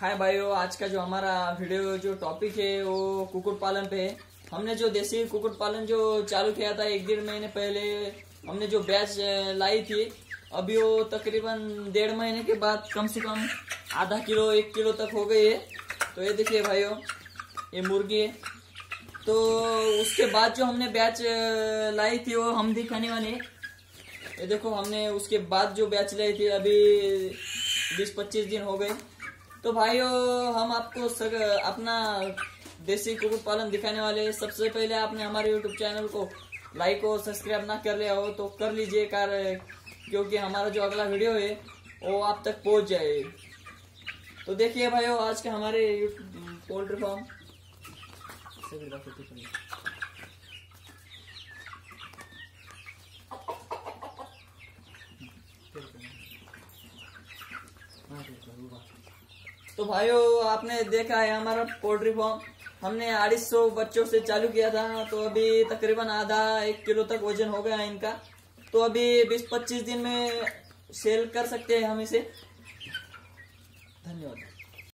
हाय भाइयों, आज का जो हमारा वीडियो जो टॉपिक है, वो कुकुट पालन पे है। हमने जो देसी कुकुट पालन जो चालू किया था एक डेढ़ महीने पहले, हमने जो बैच लाई थी, अभी वो तकरीबन डेढ़ महीने के बाद कम से कम आधा किलो, एक किलो तक हो गई है। तो ये देखिए भाइयों, ये मुर्गी है। तो उसके बाद जो हमने बैच लाई थी, वो हम दिखाने वाले ये देखो, हमने उसके बाद जो बैच लाई थी, अभी बीस पच्चीस दिन हो गए। तो भाइयों हम आपको सग, अपना देसी कुकुट पालन दिखाने वाले सबसे पहले आपने हमारे यूट्यूब चैनल को लाइक और सब्सक्राइब ना कर लिया हो तो कर लीजिए कार क्योंकि हमारा जो अगला वीडियो है वो आप तक पहुँच जाए। तो देखिए भाइयों आज के हमारे पोल्ट्री फार्म। तो भाइयों, आपने देखा है हमारा पोल्ट्री फॉर्म हमने अड़ीस सौ बच्चों से चालू किया था तो अभी तकरीबन आधा एक किलो तक वज़न हो गया इनका। तो अभी बीस पच्चीस दिन में सेल कर सकते हैं हम इसे। धन्यवाद।